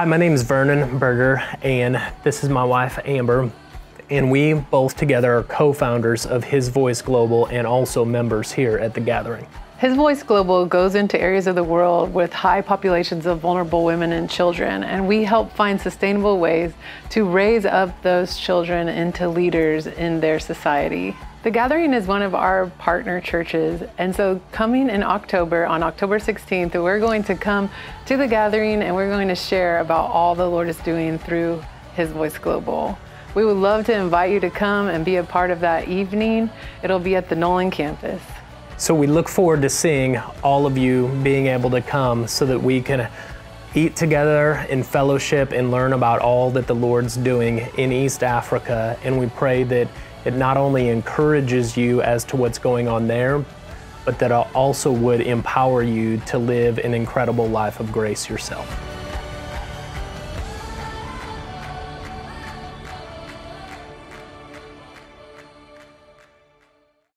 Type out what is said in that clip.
Hi, my name is Vernon Berger, and this is my wife, Amber. And we both together are co founders of His Voice Global and also members here at the Gathering. His Voice Global goes into areas of the world with high populations of vulnerable women and children, and we help find sustainable ways to raise up those children into leaders in their society. The Gathering is one of our partner churches, and so coming in October, on October 16th, we're going to come to the Gathering and we're going to share about all the Lord is doing through His Voice Global. We would love to invite you to come and be a part of that evening. It'll be at the Nolan campus. So we look forward to seeing all of you being able to come so that we can eat together in fellowship and learn about all that the Lord's doing in East Africa. And we pray that it not only encourages you as to what's going on there, but that also would empower you to live an incredible life of grace yourself.